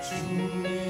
주님.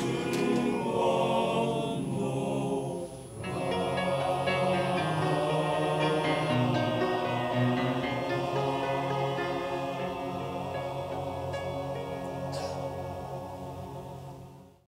Jesus.